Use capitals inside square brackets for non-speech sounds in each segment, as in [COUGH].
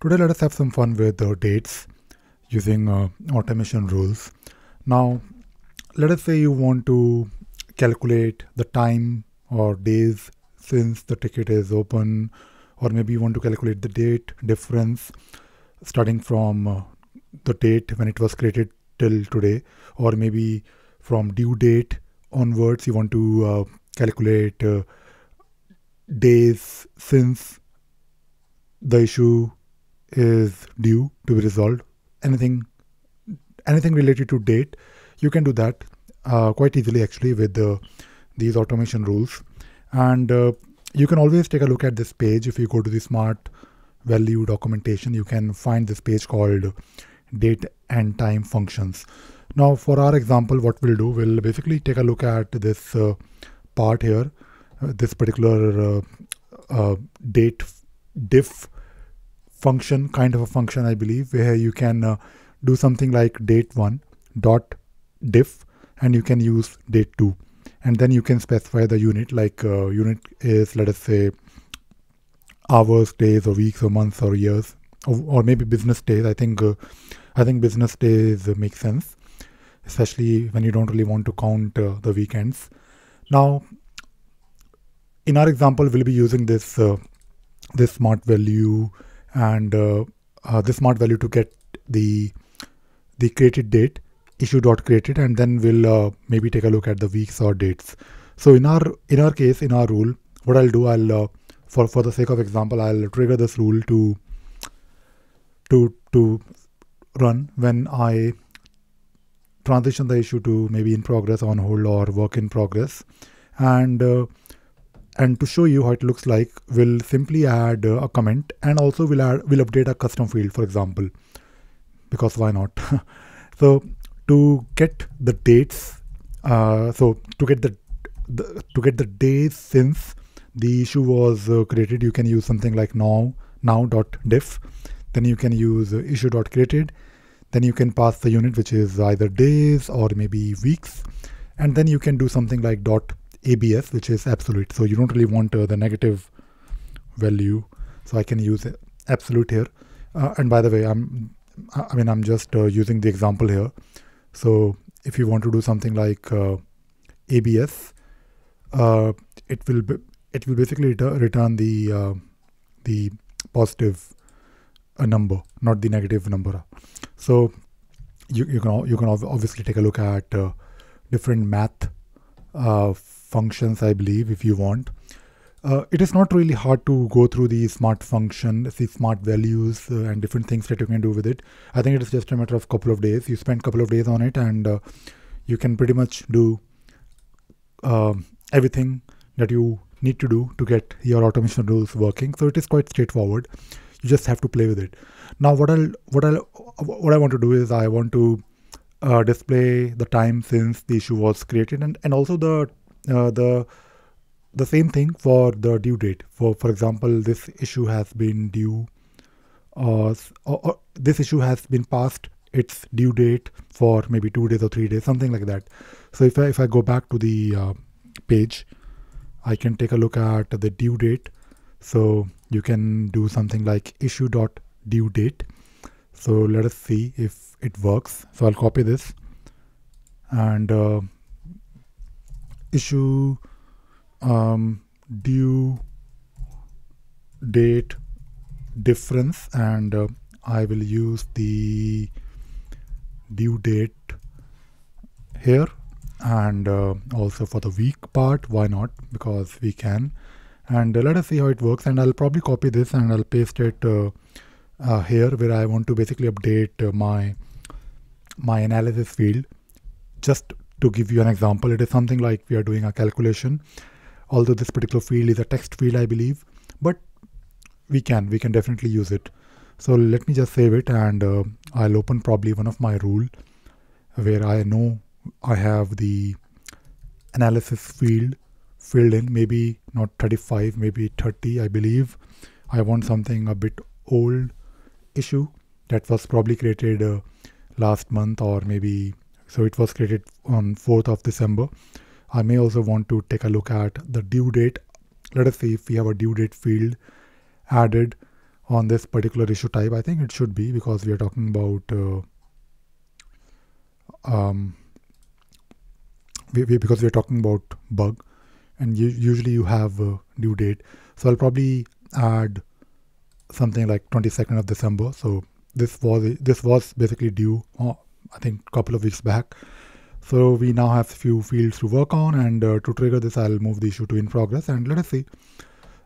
Today let us have some fun with uh, dates using uh, automation rules. Now let us say you want to calculate the time or days since the ticket is open or maybe you want to calculate the date difference starting from uh, the date when it was created till today or maybe from due date onwards you want to uh, calculate uh, days since the issue is due to be resolved. Anything anything related to date you can do that uh, quite easily actually with the, these automation rules. And uh, you can always take a look at this page. If you go to the smart value documentation you can find this page called date and time functions. Now for our example what we'll do we'll basically take a look at this uh, part here uh, this particular uh, uh, date diff function kind of a function i believe where you can uh, do something like date 1 dot diff and you can use date 2 and then you can specify the unit like uh, unit is let us say hours days or weeks or months or years or, or maybe business days. I think uh, i think business days make sense especially when you don't really want to count uh, the weekends. Now in our example we'll be using this uh, this smart value and uh, this smart value to get the the created date issue dot created and then we'll uh, maybe take a look at the weeks or dates. So in our in our case in our rule what i'll do i'll uh, for for the sake of example i'll trigger this rule to to to run when i transition the issue to maybe in progress on hold or work in progress. And uh, and to show you how it looks like we'll simply add a comment and also we'll add we'll update a custom field for example. Because why not? [LAUGHS] So to get the dates uh, so to get the, the, to get the days since the issue was uh, created you can use something like now now dot diff then you can use uh, issue dot created then you can pass the unit which is either days or maybe weeks. And then you can do something like dot abs which is absolute. So you don't really want uh, the negative value. So i can use absolute here. Uh, and by the way i'm i mean i'm just uh, using the example here. So if you want to do something like uh, ABS, uh, it will be, it will basically return the uh, the positive uh, number, not the negative number. So you you can you can obviously take a look at uh, different math uh, functions, I believe, if you want. Uh, it is not really hard to go through the smart function, the smart values uh, and different things that you can do with it. I think it is just a matter of couple of days. You spend a couple of days on it and uh, you can pretty much do um, everything that you need to do to get your automation rules working. So it is quite straightforward. You just have to play with it. Now what I'll what I'll what I want to do is I want to uh, display the time since the issue was created and, and also the uh, the the same thing for the due date. For for example, this issue has been due, uh, or, or this issue has been passed its due date for maybe two days or three days, something like that. So if I if I go back to the uh, page, I can take a look at the due date. So you can do something like issue dot due date. So let us see if it works. So I'll copy this and uh, issue um, due date difference and uh, I will use the due date here and uh, also for the week part why not? Because we can. And uh, let us see how it works and I'll probably copy this and I'll paste it uh, uh, here where I want to basically update uh, my my analysis field. Just to give you an example it is something like we are doing a calculation. Although this particular field is a text field I believe but we can we can definitely use it. So let me just save it and uh, I'll open probably one of my rule where I know I have the analysis field filled in maybe not 35 maybe 30 I believe. I want something a bit old issue that was probably created uh, last month or maybe so it was created on 4th of December I may also want to take a look at the due date. Let us see if we have a due date field added on this particular issue type. I think it should be because we are talking about uh, um, we, we, because we're talking about bug and you, usually you have a due date. So I'll probably add something like 22nd of December. So this was this was basically due, I think, a couple of weeks back. So we now have a few fields to work on, and uh, to trigger this, I'll move the issue to in progress, and let us see.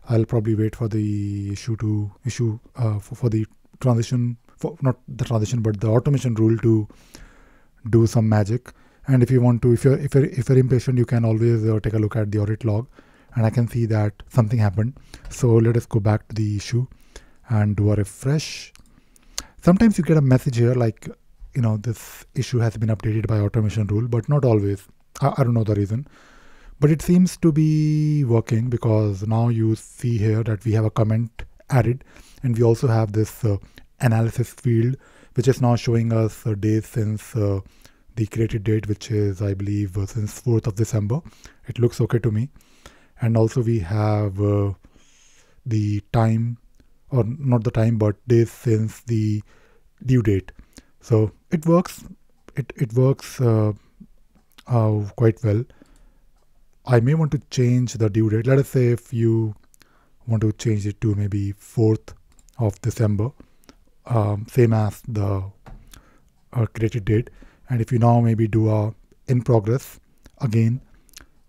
I'll probably wait for the issue to issue uh, for, for the transition, for not the transition, but the automation rule to do some magic. And if you want to, if you're if you're if you're impatient, you can always uh, take a look at the audit log, and I can see that something happened. So let us go back to the issue and do a refresh. Sometimes you get a message here like, you know, this issue has been updated by automation rule, but not always. I, I don't know the reason, but it seems to be working because now you see here that we have a comment added, and we also have this uh, analysis field, which is now showing us uh, days since. Uh, the created date, which is, I believe, uh, since 4th of December. It looks okay to me. And also we have uh, the time, or not the time, but days since the due date. So it works. It, it works uh, uh quite well. I may want to change the due date. Let us say if you want to change it to maybe 4th of December, um, same as the uh, created date and if you now maybe do a in progress again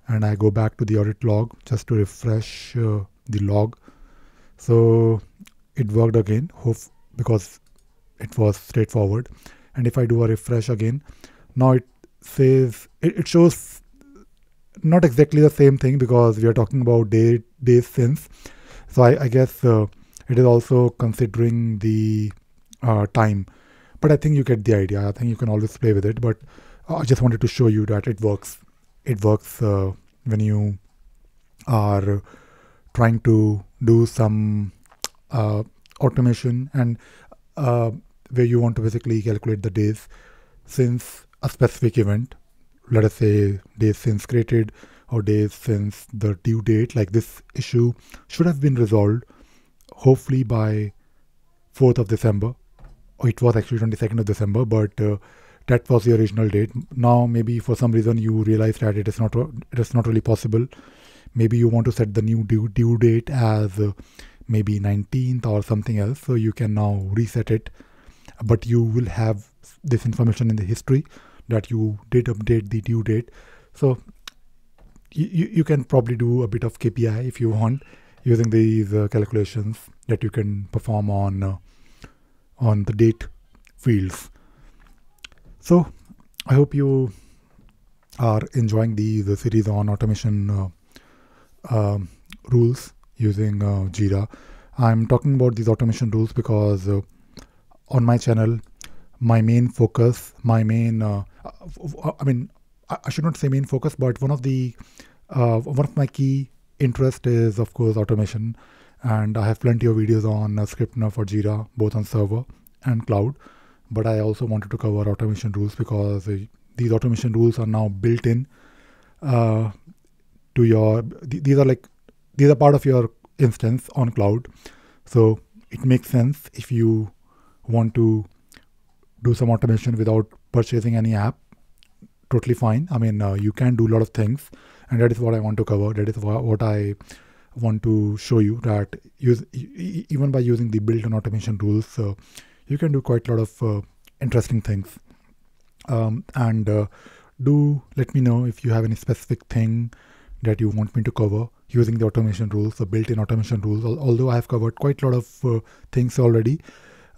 and I go back to the audit log just to refresh uh, the log so it worked again hope because it was straightforward and if I do a refresh again now it says it, it shows not exactly the same thing because we are talking about day days since so I, I guess uh, it is also considering the uh, time but I think you get the idea. I think you can always play with it. But I just wanted to show you that it works. It works uh, when you are trying to do some uh, automation and uh, where you want to basically calculate the days since a specific event. Let us say days since created or days since the due date. Like this issue should have been resolved hopefully by 4th of December it was actually 22nd of December, but uh, that was the original date. Now, maybe for some reason you realize that it is not it is not really possible. Maybe you want to set the new due, due date as uh, maybe 19th or something else, so you can now reset it. But you will have this information in the history that you did update the due date. So you, you can probably do a bit of KPI if you want using these uh, calculations that you can perform on uh, on the date fields. So I hope you are enjoying the, the series on automation uh, uh, rules using uh, Jira. I'm talking about these automation rules because uh, on my channel, my main focus, my main, uh, uh, I mean, I should not say main focus, but one of the, one of my key interest is of course automation and I have plenty of videos on uh, ScriptRunner for Jira, both on server and cloud. But I also wanted to cover automation rules because uh, these automation rules are now built in uh, to Jira. Th- these are like these are part of your instance on cloud, so it makes sense if you want to do some automation without purchasing any app. Totally fine. I mean, uh, you can do a lot of things, and that is what I want to cover. That is what I want to show you that use even by using the built-in automation rules, uh, you can do quite a lot of uh, interesting things. Um, and uh, do let me know if you have any specific thing that you want me to cover using the automation rules, the built-in automation rules. Although I have covered quite a lot of uh, things already.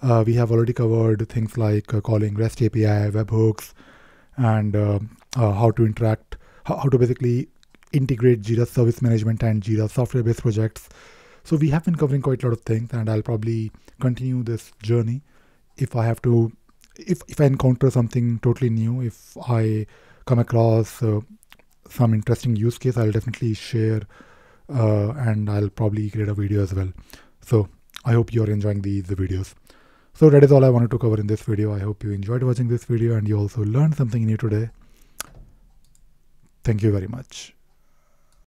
Uh, we have already covered things like uh, calling REST API, webhooks, and how to interact, how, how to basically integrate Jira Service Management and Jira software-based projects. So we have been covering quite a lot of things, and I'll probably continue this journey if I have to, if if I encounter something totally new, if I come across uh, some interesting use case, I'll definitely share, uh, and I'll probably create a video as well. So I hope you're enjoying these videos. So that is all I wanted to cover in this video. I hope you enjoyed watching this video and you also learned something new today. Thank you very much.